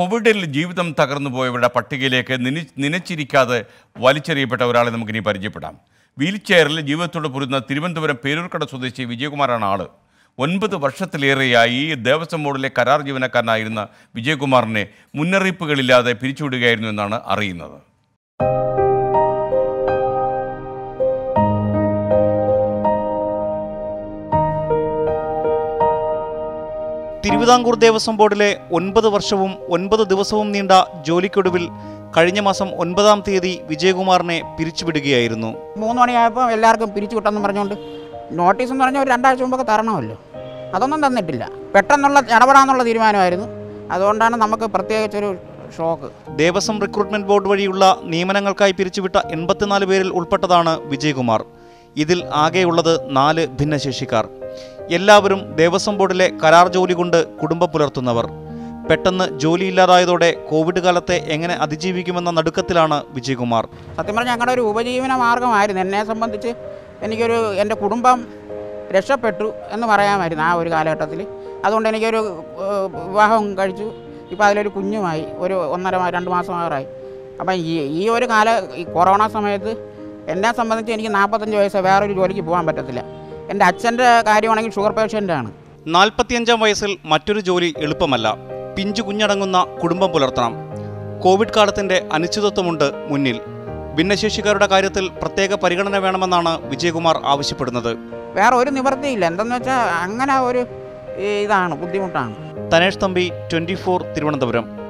കോവിഡിൽ ജീവിതം തകർന്നു പോയവരുടെ പട്ടികയിലേക്ക് നിനി നനച്ചിരിക്കാതെ വലിച്ചെറിയപ്പെട്ട ഒരാളെ നമുക്കിനി പരിചയപ്പെടാം. വീൽ ചെയറിൽ ജീവിതത്തോട് പൊരുന്ന തിരുവനന്തപുരം പേരൂർക്കട സ്വദേശി വിജയകുമാറാണ് ആൾ. ഒൻപത് വർഷത്തിലേറെയായി ദേവസ്വം ബോർഡിലെ കരാർ ജീവനക്കാരനായിരുന്ന വിജയകുമാറിനെ മുന്നറിയിപ്പുകളില്ലാതെ പിരിച്ചുവിടുകയായിരുന്നു എന്നാണ് അറിയുന്നത്. തിരുവിതാംകൂർ ദേവസ്വം ബോർഡിലെ ഒൻപത് വർഷവും ഒൻപത് ദിവസവും നീണ്ട ജോലിക്കൊടുവിൽ കഴിഞ്ഞ മാസം ഒൻപതാം തീയതി വിജയകുമാറിനെ പിരിച്ചുവിടുകയായിരുന്നു. മൂന്ന് മണിയായപ്പോൾ എല്ലാവർക്കും പിരിച്ചു വിട്ടെന്ന് പറഞ്ഞുകൊണ്ട് നോട്ടീസ് എന്ന് പറഞ്ഞാൽ ഒരു രണ്ടാഴ്ച മുമ്പൊക്കെ തരണമല്ലോ. അതൊന്നും തന്നിട്ടില്ല. പെട്ടെന്നുള്ള ഇടപെടാന്നുള്ള തീരുമാനമായിരുന്നു. അതുകൊണ്ടാണ് നമുക്ക് പ്രത്യേകിച്ചൊരു ഷോക്ക് ദേവസ്വം റിക്രൂട്ട്മെന്റ് ബോർഡ് വഴിയുള്ള നിയമനങ്ങൾക്കായി പിരിച്ചുവിട്ട എൺപത്തിനാല് പേരിൽ ഉൾപ്പെട്ടതാണ് വിജയകുമാർ. ഇതിൽ ആകെയുള്ളത് നാല് ഭിന്നശേഷിക്കാർ. എല്ലാവരും ദേവസ്വം ബോർഡിലെ കരാർ ജോലി കൊണ്ട് കുടുംബം പുലർത്തുന്നവർ. പെട്ടെന്ന് ജോലിയില്ലാതായതോടെ കോവിഡ് കാലത്തെ എങ്ങനെ അതിജീവിക്കുമെന്ന നടുക്കത്തിലാണ് വിജയകുമാർ. സത്യം പറഞ്ഞാൽ ഞങ്ങളുടെ ഒരു ഉപജീവന മാർഗമായിരുന്നു. എന്നെ സംബന്ധിച്ച് എനിക്കൊരു എന്റെ കുടുംബം രക്ഷപ്പെട്ടു എന്ന് പറയാമായിരുന്നു ആ ഒരു കാലഘട്ടത്തിൽ. അതുകൊണ്ട് എനിക്കൊരു വിവാഹം കഴിച്ചു. ഇപ്പോൾ അതിലൊരു കുഞ്ഞുമായി ഒരു ഒന്നര രണ്ട് മാസമാറായി അപ്പം ഈ ഈ ഒരു കാല ഈ കൊറോണ സമയത്ത് എന്നെ സംബന്ധിച്ച് എനിക്ക് നാൽപ്പത്തഞ്ച് വയസ്സ് വേറൊരു ജോലിക്ക് പോകാൻ പറ്റത്തില്ല. എന്റെ അച്ഛന്റെ കാര്യമാണെങ്കിൽ ഷുഗർ പേഷ്യന്റാണ്. നാൽപ്പത്തിയഞ്ചാം വയസ്സിൽ മറ്റൊരു ജോലി എളുപ്പമല്ല. പിഞ്ചു കുഞ്ഞടങ്ങുന്ന കുടുംബം പുലർത്തണം. കോവിഡ് കാലത്തിന്റെ അനിശ്ചിതത്വമുണ്ട് മുന്നിൽ. ഭിന്നശേഷിക്കാരുടെ കാര്യത്തിൽ പ്രത്യേക പരിഗണന വേണമെന്നാണ് വിജയകുമാർ ആവശ്യപ്പെടുന്നത്. വേറെ ഒരു നിവൃത്തിയില്ല. എന്തെന്ന് വെച്ചാൽ അങ്ങനെ ഒരു ഇതാണ് ബുദ്ധിമുട്ടാണ്. തനേഷ് തമ്പി ട്വന്റി തിരുവനന്തപുരം.